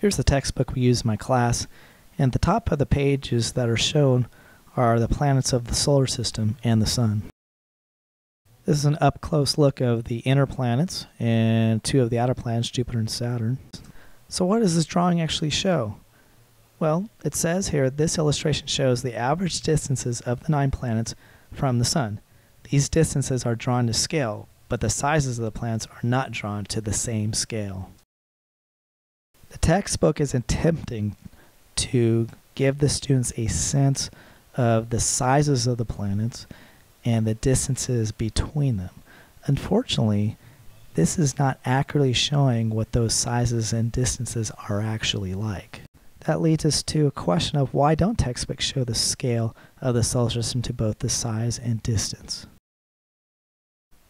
Here's the textbook we use in my class, and the top of the pages that are shown are the planets of the solar system and the sun. This is an up close look of the inner planets and two of the outer planets, Jupiter and Saturn. So, what does this drawing actually show? Well, it says here this illustration shows the average distances of the nine planets from the sun. These distances are drawn to scale, but the sizes of the planets are not drawn to the same scale. The textbook is attempting to give the students a sense of the sizes of the planets and the distances between them. Unfortunately, this is not accurately showing what those sizes and distances are actually like. That leads us to a question of why don't textbooks show the scale of the solar system to both the size and distance?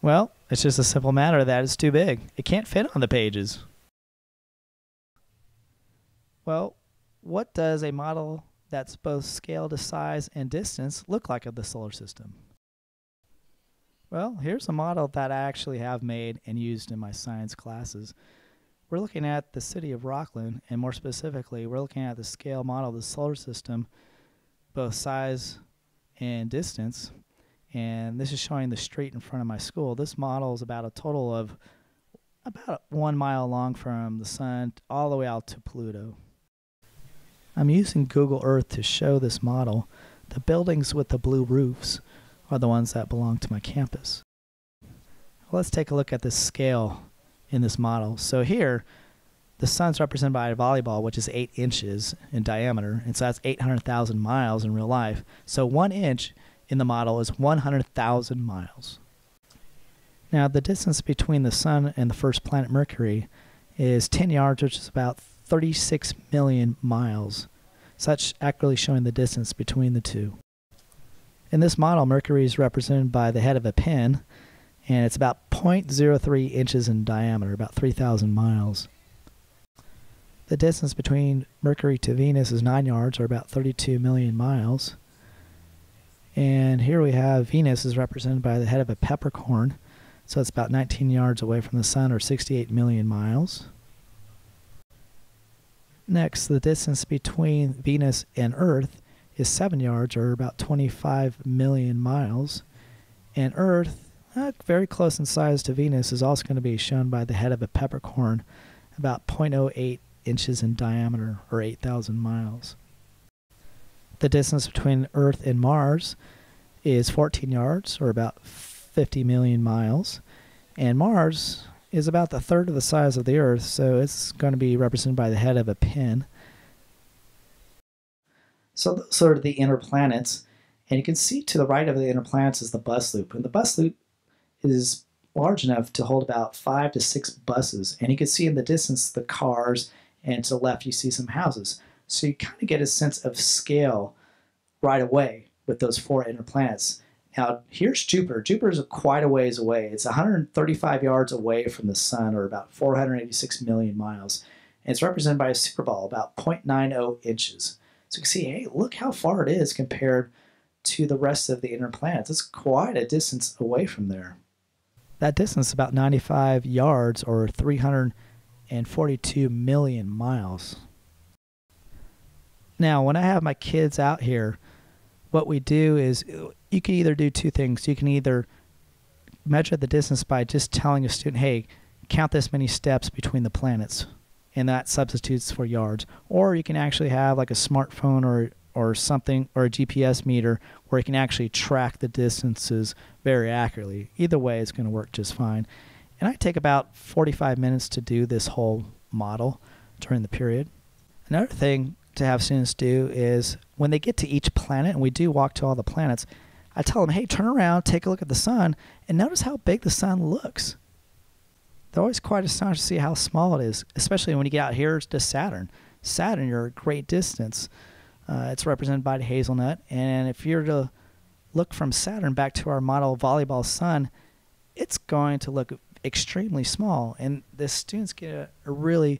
Well, it's just a simple matter that it's too big. It can't fit on the pages. Well, what does a model that's both scale to size and distance look like of the solar system? Well, here's a model that I actually have made and used in my science classes. We're looking at the city of Rockland, and more specifically, we're looking at the scale model of the solar system, both size and distance. And this is showing the street in front of my school. This model is about a total of about one mile long from the sun all the way out to Pluto. I'm using Google Earth to show this model. The buildings with the blue roofs are the ones that belong to my campus. Let's take a look at the scale in this model. So here, the sun's represented by a volleyball, which is 8 inches in diameter, and so that's 800,000 miles in real life. So one inch in the model is 100,000 miles. Now, the distance between the sun and the first planet Mercury is 10 yards, which is about 36 million miles, such accurately showing the distance between the two. In this model, Mercury is represented by the head of a pin, and it's about 0.03 inches in diameter, about 3,000 miles. The distance between Mercury to Venus is 9 yards, or about 32 million miles. And here we have Venus is represented by the head of a peppercorn, so it's about 19 yards away from the Sun, or 68 million miles. Next, the distance between Venus and Earth is 7 yards, or about 25 million miles. And Earth, uh, very close in size to Venus, is also going to be shown by the head of a peppercorn, about 0.08 inches in diameter, or 8,000 miles. The distance between Earth and Mars is 14 yards, or about 50 million miles. And Mars is about the third of the size of the Earth, so it's going to be represented by the head of a pin. So those are the inner planets. And you can see to the right of the inner planets is the bus loop. And the bus loop is large enough to hold about five to six buses. And you can see in the distance the cars, and to the left you see some houses. So you kind of get a sense of scale right away with those four inner planets. Now, here's Jupiter. Jupiter is quite a ways away. It's 135 yards away from the sun, or about 486 million miles. And it's represented by a superball, about 0.90 inches. So you can see, hey, look how far it is compared to the rest of the inner planets. It's quite a distance away from there. That distance is about 95 yards, or 342 million miles. Now, when I have my kids out here, what we do is you can either do two things. You can either measure the distance by just telling a student, hey, count this many steps between the planets, and that substitutes for yards. Or you can actually have like a smartphone or or something or a GPS meter where you can actually track the distances very accurately. Either way, it's going to work just fine. And I take about 45 minutes to do this whole model during the period. Another thing to have students do is when they get to each planet, and we do walk to all the planets, I tell them, hey, turn around, take a look at the sun, and notice how big the sun looks. They're always quite astonished to see how small it is, especially when you get out here to Saturn. Saturn, you're a great distance. Uh, it's represented by the hazelnut, and if you're to look from Saturn back to our model volleyball sun, it's going to look extremely small. And the students get a, a really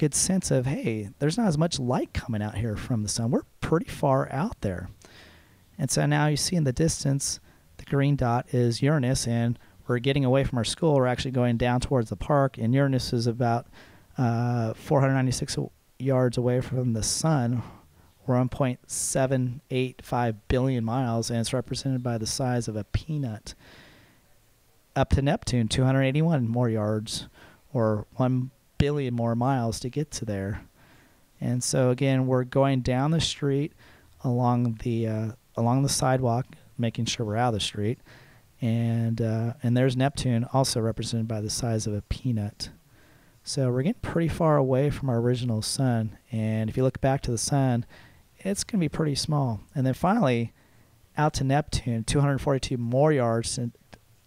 good sense of, hey, there's not as much light coming out here from the sun. We're pretty far out there. And so now you see in the distance, the green dot is Uranus, and we're getting away from our school. We're actually going down towards the park, and Uranus is about uh, 496 yards away from the sun. We're 1.785 billion miles, and it's represented by the size of a peanut. Up to Neptune, 281 more yards, or 1 billion more miles to get to there. And so again, we're going down the street along the uh, along the sidewalk, making sure we're out of the street. And uh, and there's Neptune, also represented by the size of a peanut. So we're getting pretty far away from our original sun. And if you look back to the sun, it's going to be pretty small. And then finally, out to Neptune, 242 more yards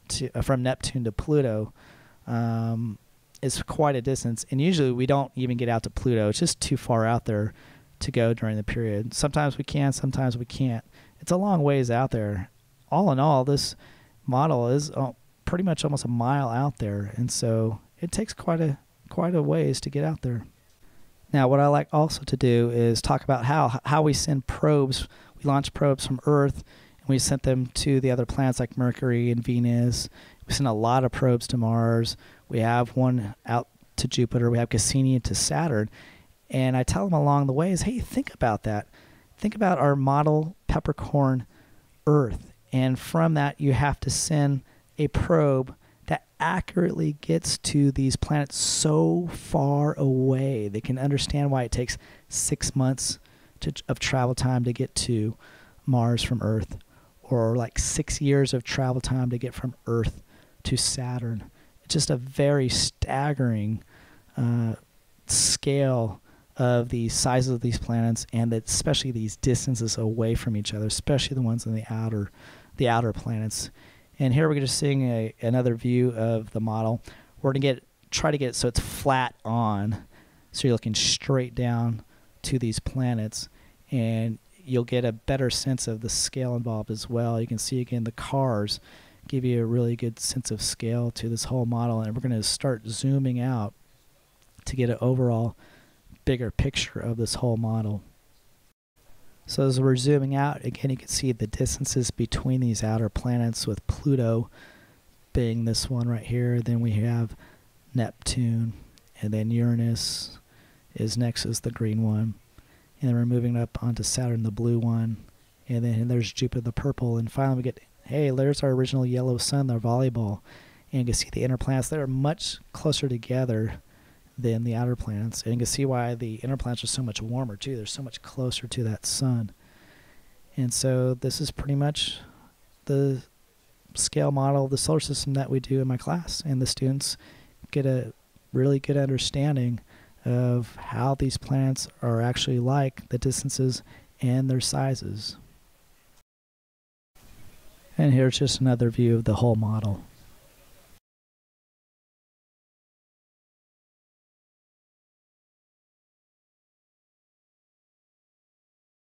to, uh, from Neptune to Pluto. Um, is quite a distance, and usually we don't even get out to Pluto. It's just too far out there to go during the period. Sometimes we can, sometimes we can't. It's a long ways out there. All in all, this model is uh, pretty much almost a mile out there, and so it takes quite a quite a ways to get out there. Now, what I like also to do is talk about how how we send probes. We launch probes from Earth, and we sent them to the other planets like Mercury and Venus. We sent a lot of probes to Mars. We have one out to Jupiter. We have Cassini to Saturn. And I tell them along the way is, hey, think about that. Think about our model peppercorn Earth. And from that, you have to send a probe that accurately gets to these planets so far away. They can understand why it takes six months to, of travel time to get to Mars from Earth, or like six years of travel time to get from Earth to Saturn just a very staggering uh, scale of the sizes of these planets and especially these distances away from each other, especially the ones in the outer the outer planets. And here we're just seeing a, another view of the model. We're gonna get try to get it so it's flat on, so you're looking straight down to these planets, and you'll get a better sense of the scale involved as well. You can see again the cars give you a really good sense of scale to this whole model. And we're going to start zooming out to get an overall bigger picture of this whole model. So as we're zooming out, again, you can see the distances between these outer planets with Pluto being this one right here. Then we have Neptune, and then Uranus is next as the green one. And then we're moving up onto Saturn, the blue one. And then there's Jupiter, the purple. And finally we get hey, there's our original yellow sun, their volleyball. And you can see the inner planets, they're much closer together than the outer planets. And you can see why the inner planets are so much warmer too. They're so much closer to that sun. And so this is pretty much the scale model of the solar system that we do in my class. And the students get a really good understanding of how these planets are actually like, the distances and their sizes. And here's just another view of the whole model.